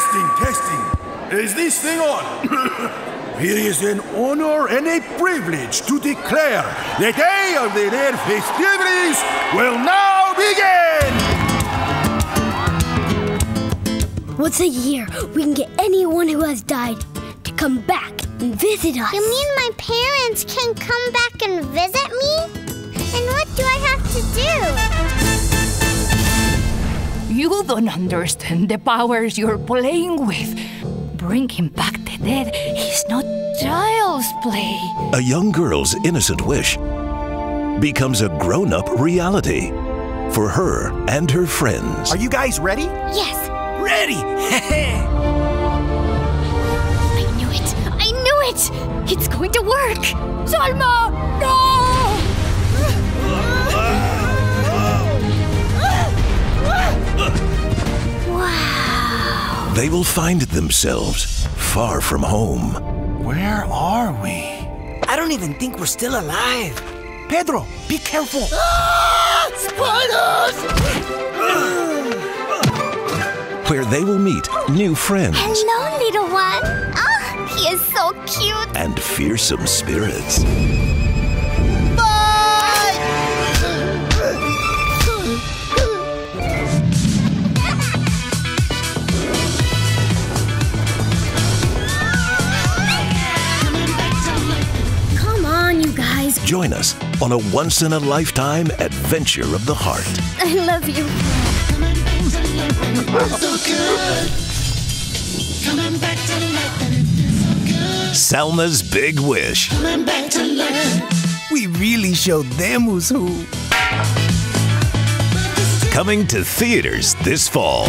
Testing, testing. Is this thing on? it is an honor and a privilege to declare the day of the dead festivities will now begin! Once a year, we can get anyone who has died to come back and visit us. You mean my parents can come back and visit me? And what do I have to do? You don't understand the powers you're playing with. Bring him back the dead is not child's play. A young girl's innocent wish becomes a grown up reality for her and her friends. Are you guys ready? Yes. Ready! I knew it! I knew it! It's going to work! Salma! They will find themselves far from home. Where are we? I don't even think we're still alive. Pedro, be careful. Ah, spiders! Where they will meet new friends. Hello, little one. Oh, he is so cute. And fearsome spirits. Join us on a once in a lifetime adventure of the heart. I love you. Salma's Big Wish. We really showed them who's who. Coming to theaters this fall.